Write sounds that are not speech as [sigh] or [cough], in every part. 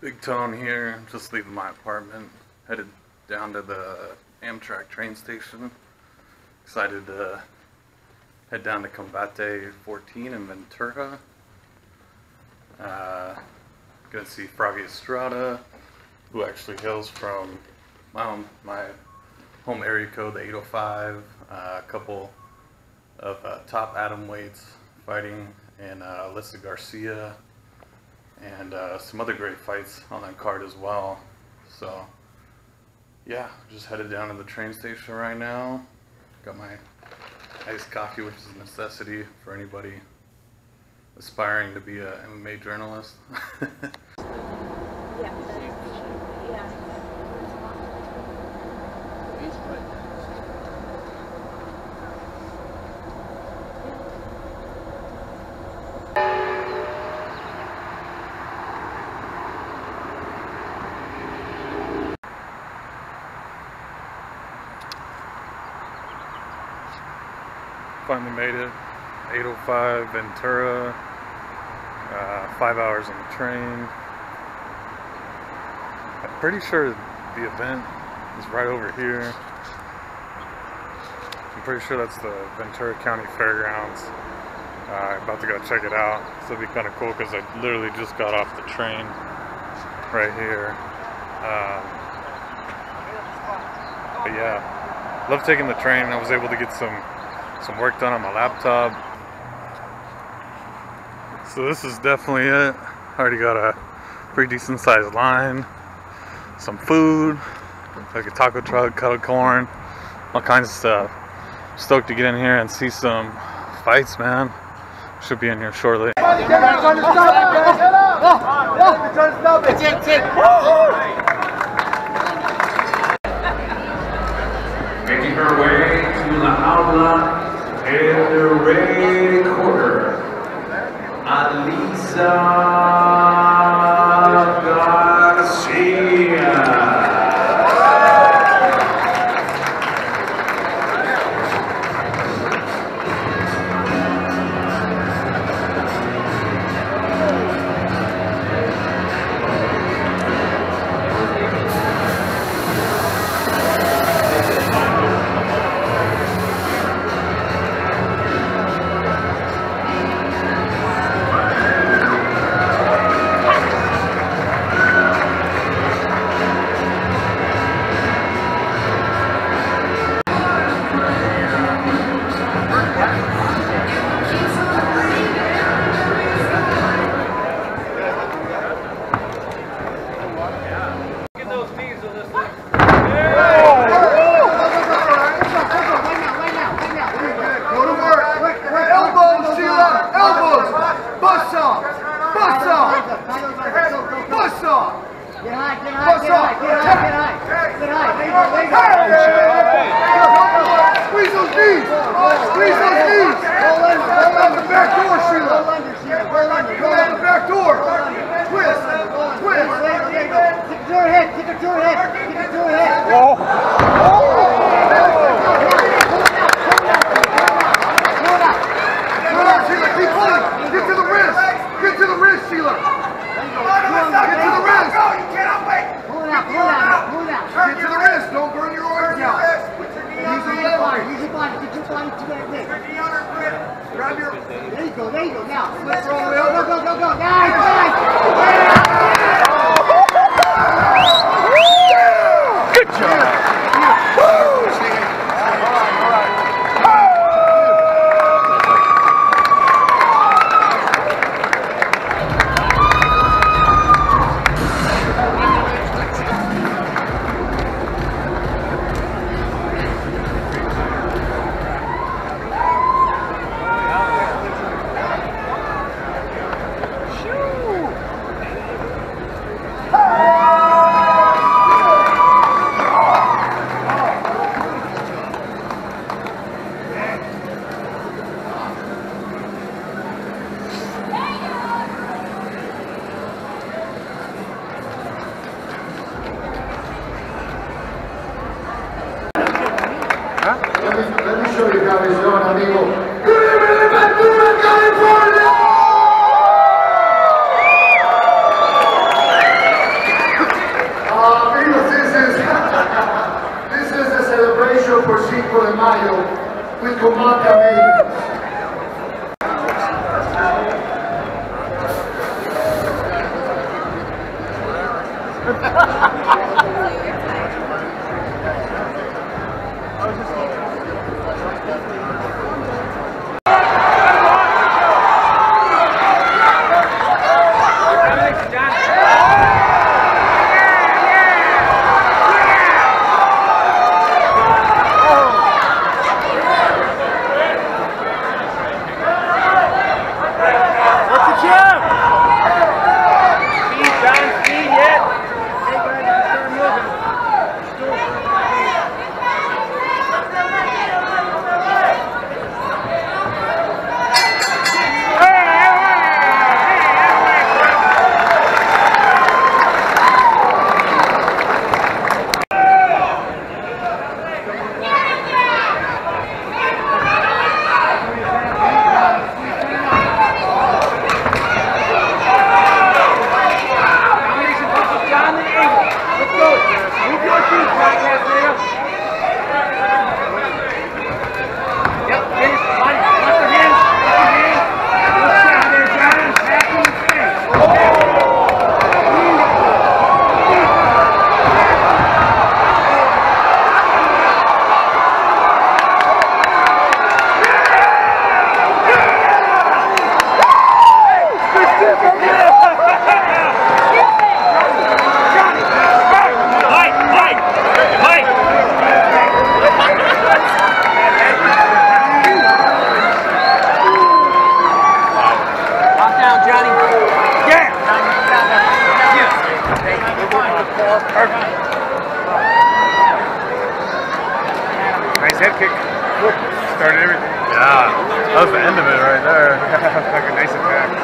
Big Tone here, just leaving my apartment, headed down to the Amtrak train station. Excited to head down to Combate 14 in Ventura. Uh, gonna see Froggy Estrada, who actually hails from my home, my home area code, the 805. Uh, a couple of uh, top atom weights fighting, and uh, Alyssa Garcia and uh, some other great fights on that card as well. So, yeah, just headed down to the train station right now. Got my iced coffee, which is a necessity for anybody aspiring to be a MMA journalist. [laughs] Yeah, that's, yeah. Finally made it. 805 Ventura. Uh, five hours on the train. I'm pretty sure the event is right over here. I'm pretty sure that's the Ventura County Fairgrounds. Uh, about to go check it out. So it'll be kind of cool because I literally just got off the train right here. Um, but yeah, love taking the train. I was able to get some some work done on my laptop. So this is definitely it. Already got a pretty decent sized line, some food, like a taco truck, kettle corn, all kinds of stuff. Stoked to get in here and see some fights, man. Should be in here shortly. Squeeze those knees. It to her head, kick it to her head, kick it भी घुमा कभी Started everything. Yeah, that was the end of it right there. [laughs] Fucking nice attack.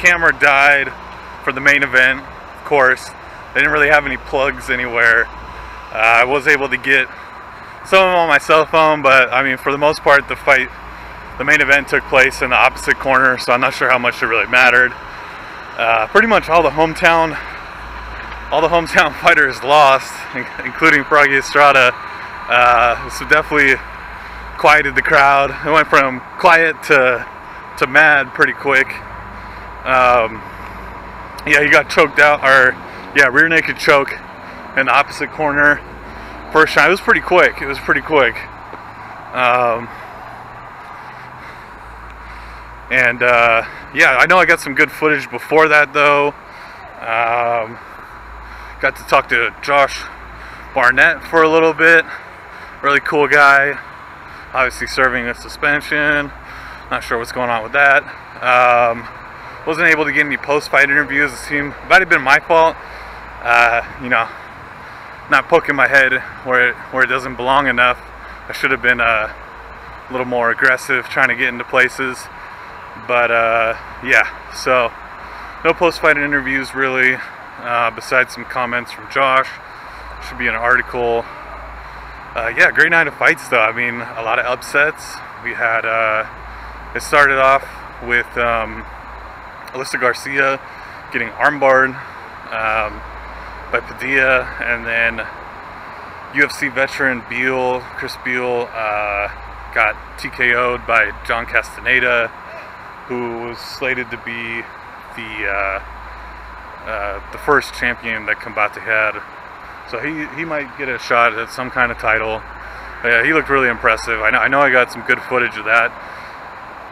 Camera died for the main event, of course. They didn't really have any plugs anywhere. Uh, I was able to get some of them on my cell phone, but I mean, for the most part, the fight, the main event took place in the opposite corner, so I'm not sure how much it really mattered. Uh, pretty much all the hometown, all the hometown [laughs] fighters lost, including Froggy Estrada. Uh, so definitely quieted the crowd. It went from quiet to to mad pretty quick. Um, yeah, he got choked out, or yeah, rear naked choke in the opposite corner. First time, it was pretty quick. It was pretty quick. Um, And uh, yeah, I know I got some good footage before that though. Um, got to talk to Josh Barnett for a little bit. Really cool guy. Obviously serving a suspension. Not sure what's going on with that. Um, wasn't able to get any post-fight interviews. It seemed might have been my fault. Uh, you know, not poking my head where it, where it doesn't belong enough. I should have been uh, a little more aggressive trying to get into places. But uh, yeah, so no post-fight interviews really, uh, besides some comments from Josh. Should be an article. Uh, yeah, great night of fights though. I mean, a lot of upsets. We had. Uh, it started off with um, Alyssa Garcia getting armbarred um, by Padilla, and then UFC veteran Beal, Chris Beal, uh, got TKO'd by John Castaneda, who was slated to be the uh, uh, the first champion that Combate had. So he, he might get a shot at some kind of title. But yeah, he looked really impressive. I know I know I got some good footage of that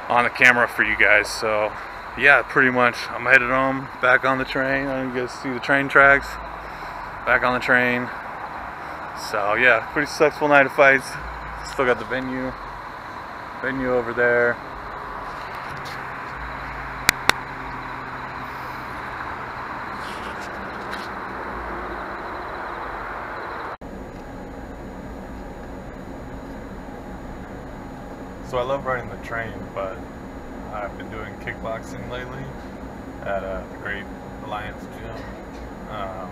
on the camera for you guys. So yeah, pretty much I'm headed home, back on the train. I'm gonna see the train tracks. Back on the train. So yeah, pretty successful night of fights. Still got the venue, venue over there. So I love riding the train, but I've been doing kickboxing lately at uh, the Great Alliance Gym. Um,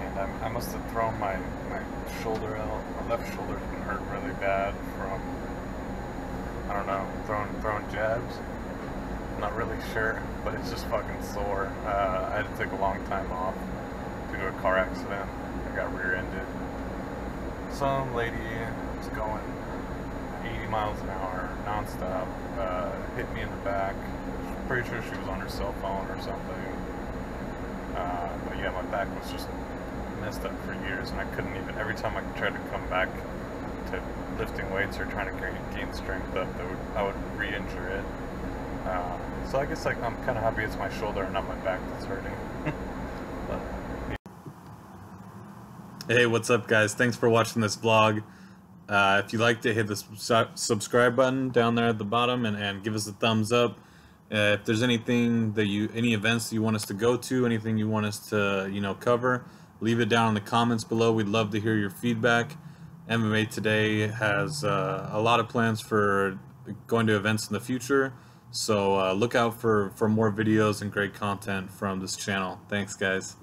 and I'm, I must have thrown my, my shoulder out. My left shoulder's been hurt really bad from, I don't know, throwing, throwing jabs. I'm not really sure, but it's just fucking sore. Uh, I had to take a long time off due to a car accident. I got rear-ended. Some lady was going 80 miles an hour nonstop. Uh, hit me in the back. Pretty sure she was on her cell phone or something. Uh, but yeah, my back was just messed up for years, and I couldn't even. Every time I tried to come back to lifting weights or trying to gain, gain strength up, that would, I would re-injure it. Uh, so I guess like I'm kind of happy it's my shoulder and not my back that's hurting. [laughs] but, Hey, what's up, guys? Thanks for watching this vlog. Uh, if you liked it, hit the su- subscribe button down there at the bottom and, and give us a thumbs up. Uh, if there's anything that you, any events you want us to go to, anything you want us to, you know, cover, leave it down in the comments below. We'd love to hear your feedback. MMA Today has uh, a lot of plans for going to events in the future. So uh, look out for, for more videos and great content from this channel. Thanks, guys.